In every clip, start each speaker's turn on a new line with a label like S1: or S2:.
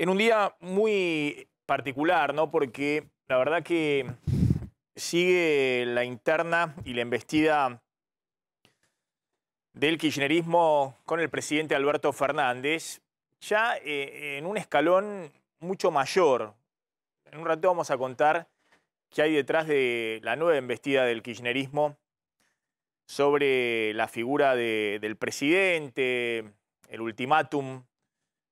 S1: En un día muy particular, ¿no? Porque la verdad que sigue la interna y la embestida del kirchnerismo con el presidente Alberto Fernández, ya eh, en un escalón mucho mayor. En un rato vamos a contar qué hay detrás de la nueva embestida del kirchnerismo sobre la figura del presidente, el ultimátum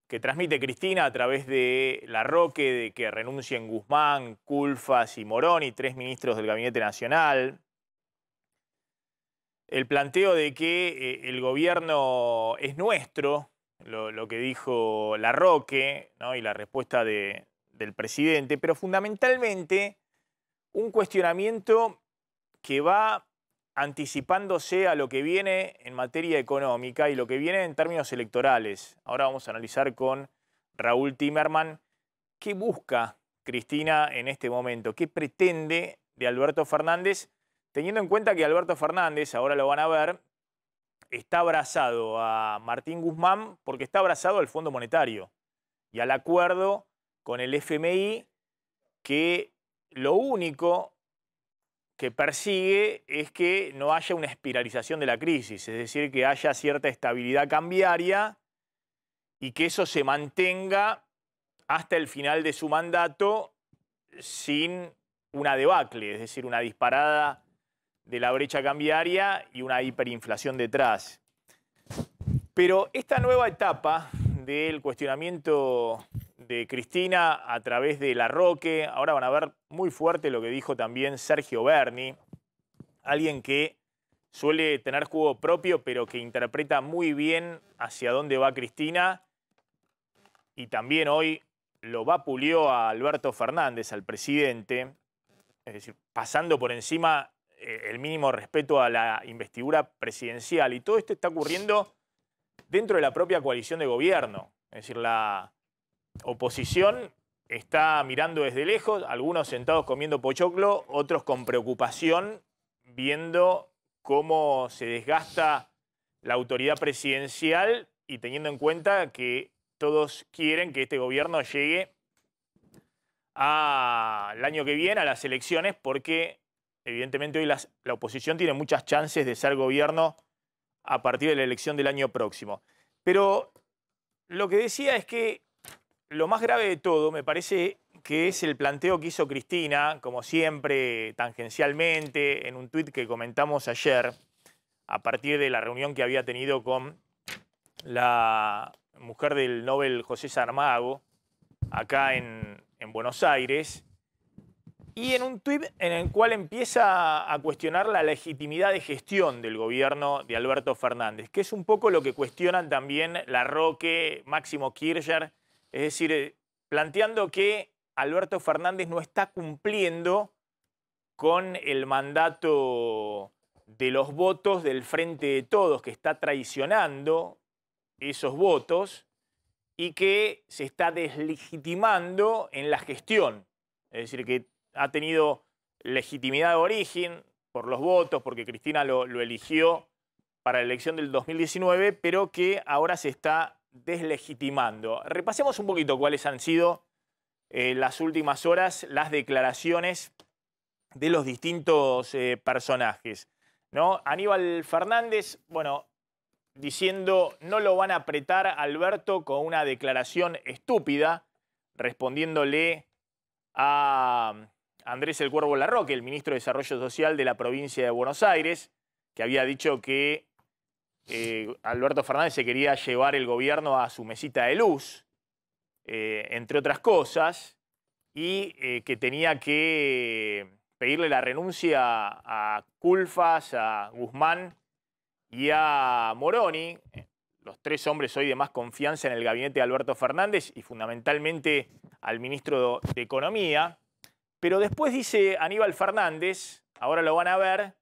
S1: que transmite Cristina a través de la Roque, de que renuncien Guzmán, Culfas y Moroni, tres ministros del Gabinete Nacional. El planteo de que eh, el gobierno es nuestro, lo, que dijo la Roque, y la respuesta del presidente, pero fundamentalmente un cuestionamiento que va anticipándose a lo que viene en materia económica y lo que viene en términos electorales. Ahora vamos a analizar con Raúl Timerman. Qué busca Cristina en este momento, qué pretende de Alberto Fernández, teniendo en cuenta que Alberto Fernández, ahora lo van a ver, está abrazado a Martín Guzmán porque está abrazado al Fondo Monetario y al acuerdo con el FMI que lo único que persigue es que no haya una espiralización de la crisis, es decir, que haya cierta estabilidad cambiaria y que eso se mantenga hasta el final de su mandato sin una debacle, es decir, una disparada de la brecha cambiaria y una hiperinflación detrás. Pero esta nueva etapa del cuestionamiento de Cristina a través de La Roque. Ahora van a ver muy fuerte lo que dijo también Sergio Berni, alguien que suele tener juego propio, pero que interpreta muy bien hacia dónde va Cristina. Y también hoy lo vapuleó a Alberto Fernández, al presidente, es decir, pasando por encima eh, el mínimo respeto a la investidura presidencial. Y todo esto está ocurriendo dentro de la propia coalición de gobierno. Es decir, la, oposición está mirando desde lejos, algunos sentados comiendo pochoclo, otros con preocupación, viendo cómo se desgasta la autoridad presidencial y teniendo en cuenta que todos quieren que este gobierno llegue al año que viene, a las elecciones, porque evidentemente hoy la oposición tiene muchas chances de ser gobierno a partir de la elección del año próximo. Pero lo que decía es que lo más grave de todo me parece que es el planteo que hizo Cristina, como siempre, tangencialmente, en un tuit que comentamos ayer, a partir de la reunión que había tenido con la mujer del Nobel José Sarmago, acá en, en Buenos Aires, y en un tuit en el cual empieza a cuestionar la legitimidad de gestión del gobierno de Alberto Fernández, que es un poco lo que cuestionan también La Roque, Máximo Kirchner es decir, eh, planteando que Alberto Fernández no está cumpliendo con el mandato de los votos del Frente de Todos, que está traicionando esos votos y que se está deslegitimando en la gestión. Es decir, que ha tenido legitimidad de origen por los votos, porque Cristina lo, lo eligió para la elección del 2019, pero que ahora se está deslegitimando. Repasemos un poquito cuáles han sido eh, las últimas horas las declaraciones de los distintos eh, personajes. ¿no? Aníbal Fernández, bueno, diciendo no lo van a apretar Alberto con una declaración estúpida, respondiéndole a Andrés El Cuervo Larroque, el ministro de Desarrollo Social de la provincia de Buenos Aires, que había dicho que eh, Alberto Fernández se quería llevar el gobierno a su mesita de luz, eh, entre otras cosas, y eh, que tenía que pedirle la renuncia a Culfas, a Guzmán y a Moroni, los tres hombres hoy de más confianza en el gabinete de Alberto Fernández y fundamentalmente al ministro de Economía. Pero después dice Aníbal Fernández, ahora lo van a ver,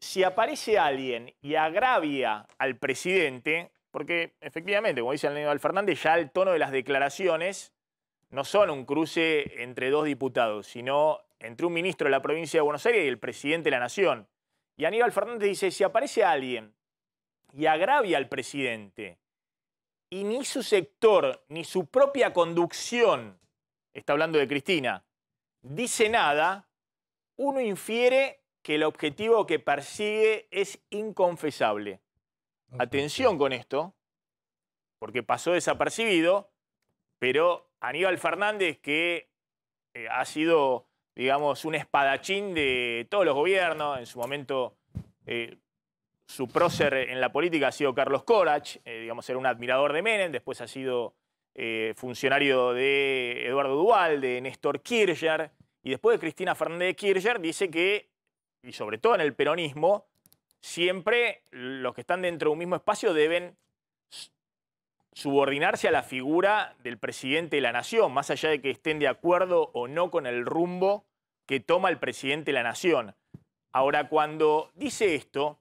S1: si aparece alguien y agravia al presidente, porque efectivamente, como dice Aníbal Fernández, ya el tono de las declaraciones no son un cruce entre dos diputados, sino entre un ministro de la provincia de Buenos Aires y el presidente de la Nación. Y Aníbal Fernández dice, si aparece alguien y agravia al presidente y ni su sector, ni su propia conducción, está hablando de Cristina, dice nada, uno infiere que el objetivo que persigue es inconfesable. Atención con esto, porque pasó desapercibido, pero Aníbal Fernández, que eh, ha sido, digamos, un espadachín de todos los gobiernos, en su momento eh, su prócer en la política ha sido Carlos Corach, eh, digamos, era un admirador de Menem, después ha sido funcionario de Eduardo Duval, de Néstor Kirchner, y después de Cristina Fernández de Kirchner, dice que, y sobre todo en el peronismo, siempre los que están dentro de un mismo espacio deben subordinarse a la figura del presidente de la nación, más allá de que estén de acuerdo o no con el rumbo que toma el presidente de la nación. Ahora, cuando dice esto,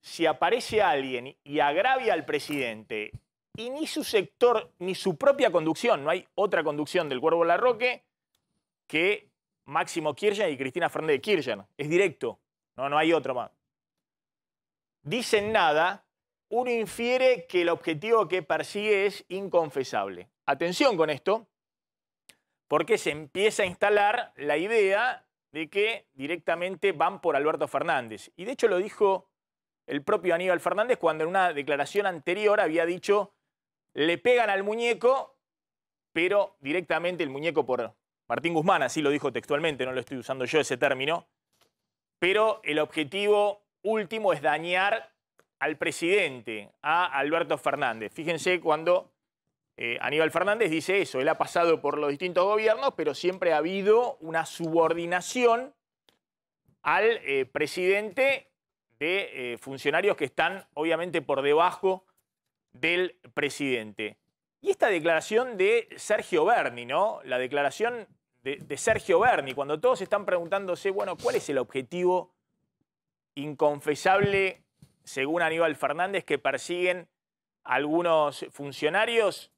S1: si aparece alguien y agravia al presidente y ni su sector, ni su propia conducción, no hay otra conducción del Cuervo Larroque que Máximo Kirchner y Cristina Fernández de Kirchner. Es directo, no, no hay otro más. Dicen nada, uno infiere que el objetivo que persigue es inconfesable. Atención con esto, porque se empieza a instalar la idea de que directamente van por Alberto Fernández. Y de hecho lo dijo el propio Aníbal Fernández cuando en una declaración anterior había dicho, le pegan al muñeco, pero directamente el muñeco por Martín Guzmán, así lo dijo textualmente, no lo estoy usando yo ese término, pero el objetivo último es dañar al presidente, a Alberto Fernández. Fíjense cuando eh, Aníbal Fernández dice eso, él ha pasado por los distintos gobiernos, pero siempre ha habido una subordinación al eh, presidente de eh, funcionarios que están obviamente por debajo del presidente. Y esta declaración de Sergio Berni, ¿no? La declaración de, Sergio Berni, cuando todos están preguntándose, bueno, ¿cuál es el objetivo inconfesable según Aníbal Fernández, que persiguen algunos funcionarios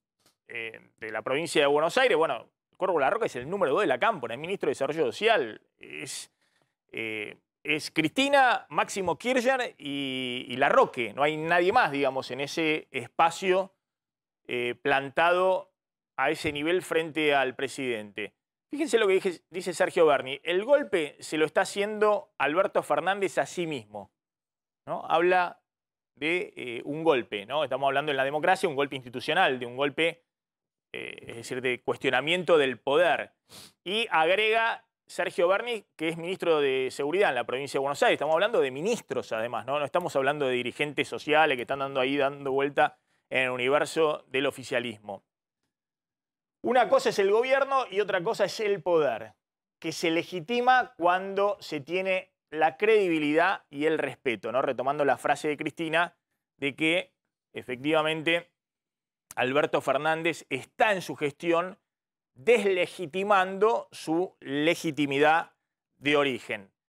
S1: eh, de la provincia de Buenos Aires. Bueno, Corvo Larroca es el número dos de la Cámpora, el ministro de Desarrollo Social. Es, eh, es Cristina, Máximo Kirchner y, y, Larroque. No hay nadie más, digamos, en ese espacio eh, plantado a ese nivel frente al presidente. Fíjense lo que dice Sergio Berni. El golpe se lo está haciendo Alberto Fernández a sí mismo. habla de eh, un golpe. Estamos hablando en la democracia, un golpe institucional, de un golpe, eh, es decir, de cuestionamiento del poder. Y agrega Sergio Berni, que es ministro de Seguridad en la provincia de Buenos Aires. Estamos hablando de ministros, además, ¿no? No estamos hablando de dirigentes sociales que están dando ahí, dando vuelta en el universo del oficialismo. Una cosa es el gobierno y otra cosa es el poder, que se legitima cuando se tiene la credibilidad y el respeto, ¿no? Retomando la frase de Cristina de que efectivamente Alberto Fernández está en su gestión deslegitimando su legitimidad de origen.